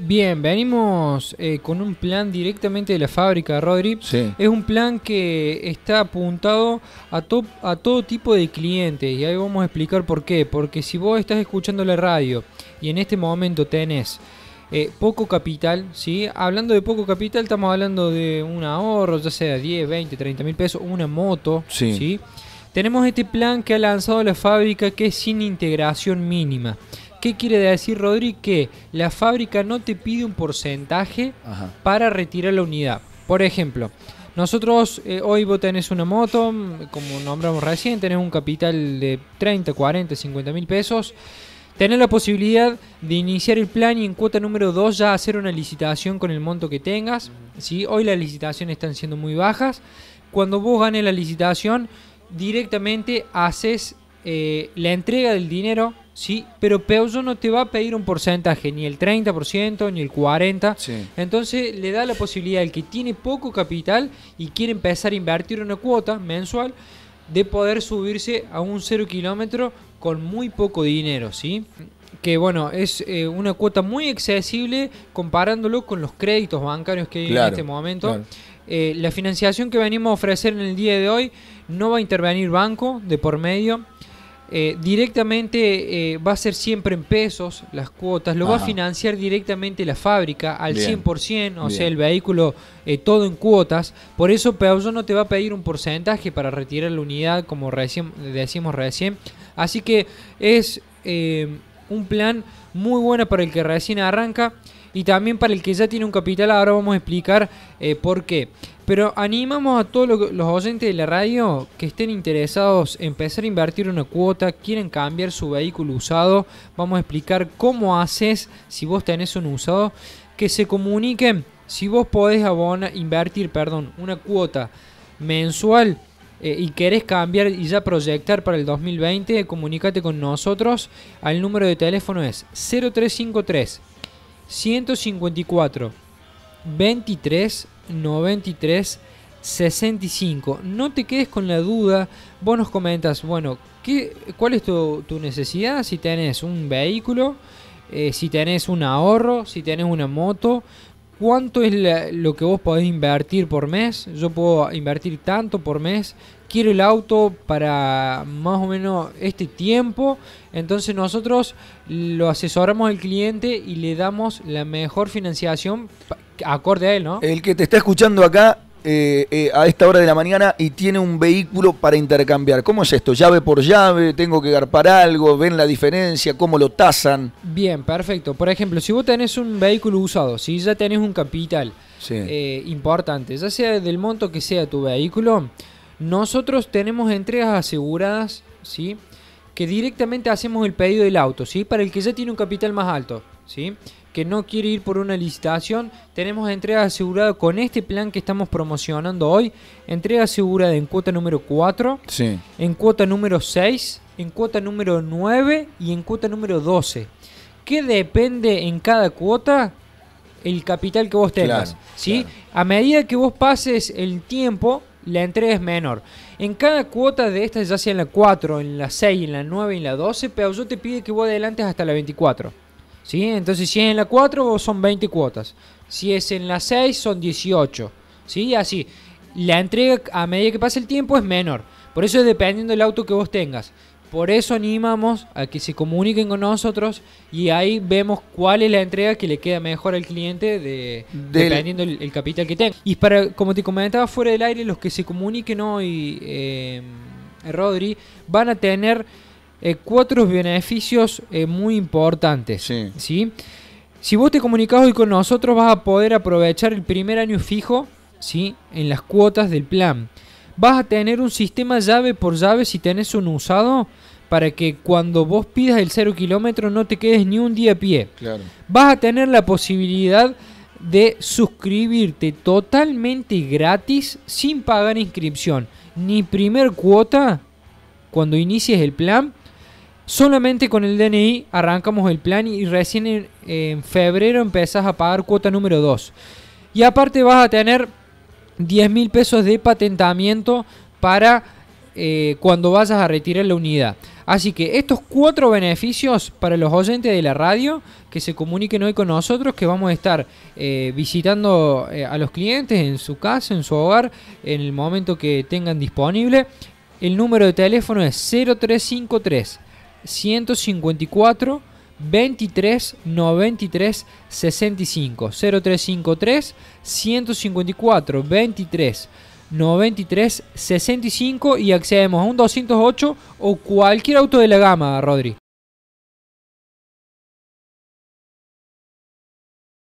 Bien, venimos eh, con un plan directamente de la fábrica, Rodri. Sí. Es un plan que está apuntado a, to- a todo tipo de clientes y ahí vamos a explicar por qué. Porque si vos estás escuchando la radio y en este momento tenés eh, poco capital, ¿sí? Hablando de poco capital estamos hablando de un ahorro, ya sea 10, 20, 30 mil pesos, una moto, Sí. ¿sí? Tenemos este plan que ha lanzado la fábrica que es sin integración mínima. ¿Qué quiere decir, Rodri? Que la fábrica no te pide un porcentaje Ajá. para retirar la unidad. Por ejemplo, nosotros eh, hoy vos tenés una moto, mm, como nombramos recién, tenés un capital de 30, 40, 50 mil pesos. Tenés la posibilidad de iniciar el plan y en cuota número 2 ya hacer una licitación con el monto que tengas. ¿sí? Hoy las licitaciones están siendo muy bajas. Cuando vos ganes la licitación, directamente haces eh, la entrega del dinero, ¿sí? pero Peugeot no te va a pedir un porcentaje, ni el 30%, ni el 40%. Sí. Entonces le da la posibilidad al que tiene poco capital y quiere empezar a invertir una cuota mensual de poder subirse a un cero kilómetro con muy poco dinero, ¿sí? Que bueno, es eh, una cuota muy accesible comparándolo con los créditos bancarios que hay en este momento. claro. Eh, la financiación que venimos a ofrecer en el día de hoy no va a intervenir banco de por medio. Eh, directamente eh, va a ser siempre en pesos las cuotas, lo va a financiar directamente la fábrica al Bien. 100%, o sea, el vehículo eh, todo en cuotas. Por eso Peugeot no te va a pedir un porcentaje para retirar la unidad, como recién, decíamos recién. Así que es un plan muy bueno para el que recién arranca y también para el que ya tiene un capital. Ahora vamos a explicar por qué. Pero animamos a todos lo- los oyentes de la radio que estén interesados en empezar a invertir una cuota, quieren cambiar su vehículo usado. Vamos a explicar cómo haces si vos tenés un usado. Que se comuniquen si vos podés abonar, invertir perdón, una cuota mensual eh, y querés cambiar y ya proyectar para el 2020, comunícate con nosotros. Al número de teléfono es 0353 154 23 93 65. No te quedes con la duda. Vos nos comentas, bueno, ¿qué, ¿cuál es tu, tu necesidad? Si tenés un vehículo, eh, si tenés un ahorro, si tenés una moto. ¿Cuánto es lo que vos podés invertir por mes? Yo puedo invertir tanto por mes. Quiero el auto para más o menos este tiempo. Entonces nosotros lo asesoramos al cliente y le damos la mejor financiación acorde a él, ¿no? El que te está escuchando acá eh, eh, a esta hora de la mañana y tiene un vehículo para intercambiar. ¿Cómo es esto? ¿Llave por llave? ¿Tengo que garpar algo? ¿Ven la diferencia? ¿Cómo lo tasan? Bien, perfecto. Por ejemplo, si vos tenés un vehículo usado, si ya tenés un capital Sí. eh, importante, ya sea del monto que sea tu vehículo, nosotros tenemos entregas aseguradas, ¿sí? Que directamente hacemos el pedido del auto, ¿sí? Para el que ya tiene un capital más alto, ¿sí? Que no quiere ir por una licitación, tenemos entrega asegurada con este plan que estamos promocionando hoy. Entrega asegurada en cuota número 4, Sí. en cuota número 6, en cuota número 9 y en cuota número 12. ¿Qué depende en cada cuota? El capital que vos tengas. Claro, ¿sí? claro. A medida que vos pases el tiempo, la entrega es menor. En cada cuota de estas, ya sea en la 4, en la 6, en la 9 y en la 12, Peugeot te pide que vos adelantes hasta la 24. ¿Sí? Entonces, si es en la 4, vos son 20 cuotas. Si es en la 6, son 18. ¿sí? Así. La entrega a medida que pasa el tiempo es menor. Por eso es dependiendo del auto que vos tengas. Por eso animamos a que se comuniquen con nosotros y ahí vemos cuál es la entrega que le queda mejor al cliente de, Del- dependiendo el, el capital que tenga. Y para, como te comentaba fuera del aire, los que se comuniquen hoy, eh, Rodri, van a tener eh, cuatro beneficios eh, muy importantes. Sí. ¿sí? Si vos te comunicas hoy con nosotros, vas a poder aprovechar el primer año fijo ¿sí? en las cuotas del plan. Vas a tener un sistema llave por llave si tenés un usado para que cuando vos pidas el cero kilómetro no te quedes ni un día a pie Claro. vas a tener la posibilidad de suscribirte totalmente gratis sin pagar inscripción ni primer cuota cuando inicies el plan. Solamente con el DNI arrancamos el plan y recién en, febrero empezás a pagar cuota número 2. Y aparte vas a tener 10 mil pesos de patentamiento para eh, cuando vayas a retirar la unidad. Así que estos cuatro beneficios para los oyentes de la radio que se comuniquen hoy con nosotros, que vamos a estar eh, visitando eh, a los clientes en su casa, en su hogar, en el momento que tengan disponible. El número de teléfono es 0353 154 23 93 65 0353 154 23 93 65 y accedemos a un 208 o cualquier auto de la gama, Rodri.